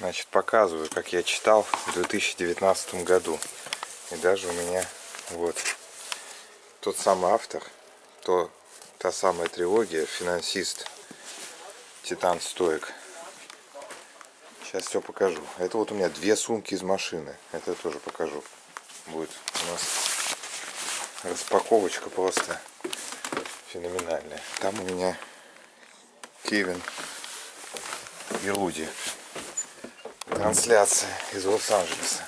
Значит, показываю, как я читал в 2019 году. И даже у меня вот тот самый автор, то, та самая трилогия, финансист, Титан Стоик. Сейчас все покажу. Это вот у меня две сумки из машины. Это тоже покажу. Будет у нас распаковочка просто феноменальная. Там у меня Кевин и Руди. Трансляция из Лос-Анджелеса.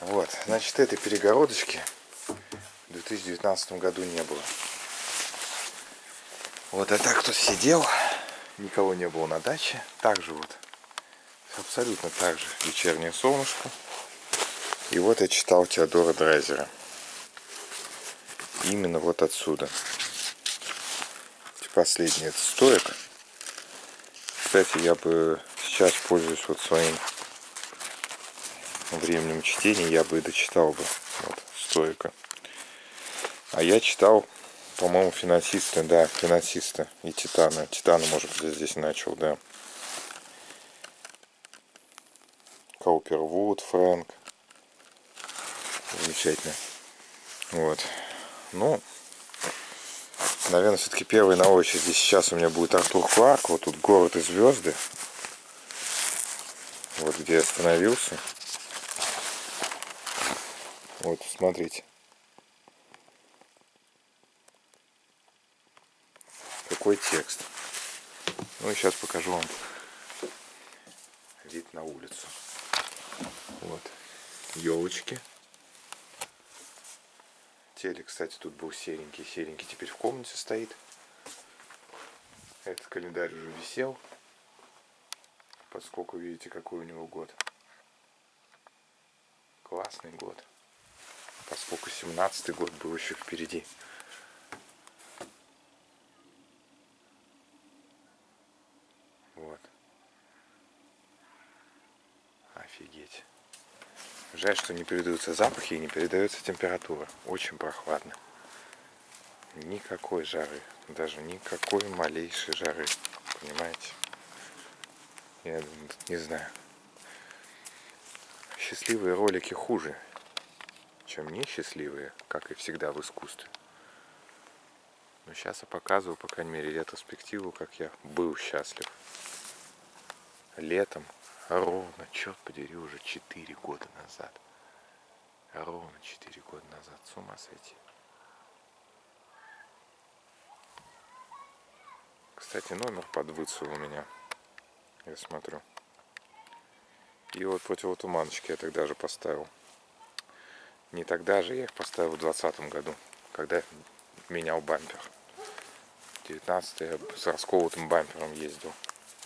Вот, значит, этой перегородочки в 2019 году не было. Вот, а так тут сидел, никого не было на даче. Так же вот, абсолютно так же, вечернее солнышко. И вот я читал Теодора Драйзера. Именно вот отсюда. Последний это стоек. Кстати, я бы сейчас пользуюсь вот своим временем чтения, я бы и дочитал бы вот, стоика. А я читал, по-моему, финансиста, да, финансиста и Титана. Титана, может быть, здесь начал, да. Каупервуд, Фрэнк. Замечательно. Вот. Ну, наверное, все-таки первый на очереди сейчас у меня будет Артур Кларк. Вот тут город и звезды. Вот где остановился. Вот, смотрите. Какой текст. Ну и сейчас покажу вам вид на улицу. Вот. Елочки. Телек, кстати, тут был серенький. Серенький теперь в комнате стоит. Этот календарь уже висел. Поскольку видите, какой у него год. Классный год. Поскольку 17-й год был еще впереди. Вот. Офигеть. Жаль, что не передаются запахи и не передается температура. Очень прохладно. Никакой жары. Даже никакой малейшей жары. Понимаете? Я не знаю. Счастливые ролики хуже, чем несчастливые, как и всегда в искусстве. Но сейчас я показываю, по крайней мере, ретроспективу, как я был счастлив. Летом ровно, черт подери, уже 4 года назад. Ровно 4 года назад. С ума сойти. Кстати, номер под выцу у меня. Я смотрю. И вот противотуманочки я тогда же поставил. Не тогда же, я их поставил в 2020 году, когда менял бампер. 19 я с расколотым бампером ездил.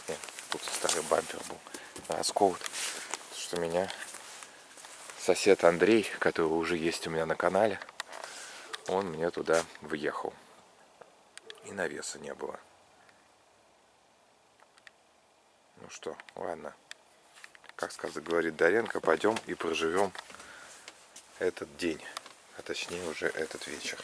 Нет, тут старый бампер был расколот. Что меня сосед Андрей, который уже есть у меня на канале, он мне туда въехал. И навеса не было. Что, ладно. Как сказать, говорит Даренко, пойдем и проживем этот день. А точнее уже этот вечер.